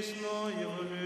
Пресная